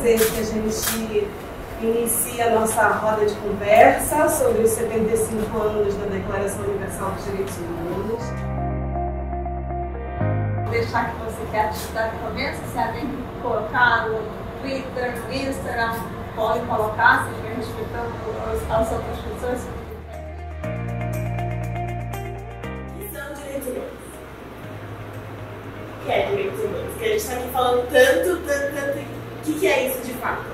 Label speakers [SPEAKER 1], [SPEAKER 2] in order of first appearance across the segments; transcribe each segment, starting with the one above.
[SPEAKER 1] prazer que a gente inicie a nossa roda de conversa sobre os 75 anos da Declaração Universal dos Direitos Humanos.
[SPEAKER 2] Vou deixar que você quer no começo, você tem que colocar no Twitter, no Instagram, pode colocar, se estiver respeitando as outras pessoas.
[SPEAKER 3] que é direitos humanos? Que a gente está aqui falando tanto, tanto, tanto. O que, que é isso de fato?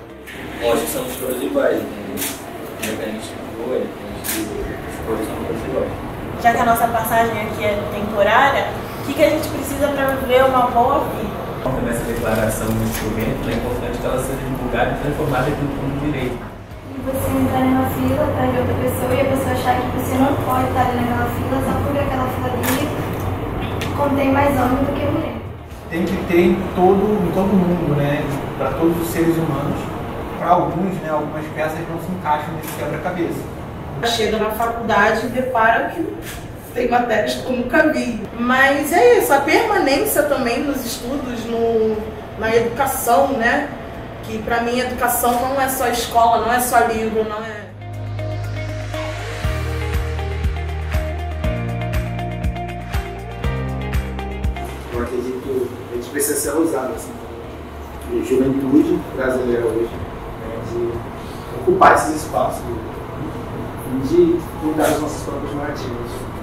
[SPEAKER 4] Nós que somos todos iguais, né? independente do cor, independente dos cores, somos todos iguais.
[SPEAKER 5] Já que a nossa passagem aqui é temporária, o que, que a gente precisa para viver uma boa vida?
[SPEAKER 6] Nessa declaração do instrumento, é importante que ela seja divulgada e transformada em um direito.
[SPEAKER 7] E você entrar numa fila para ver outra pessoa e a pessoa achar que você não pode estar ali naquela fila só porque aquela fila ali contém mais homem do que mulher
[SPEAKER 8] tem que ter em todo, em todo mundo, né? Para todos os seres humanos. Para alguns, né, algumas peças não se encaixam nesse quebra-cabeça.
[SPEAKER 1] Chega na faculdade e depara que tem matérias que eu nunca vi. Mas é isso, a permanência também nos estudos, no, na educação, né? Que para mim educação não é só escola, não é só livro, não é
[SPEAKER 9] precisa ser usado assim, de juventude brasileira hoje, né, de ocupar esses espaços e de cuidar das nossas próprias narrativas.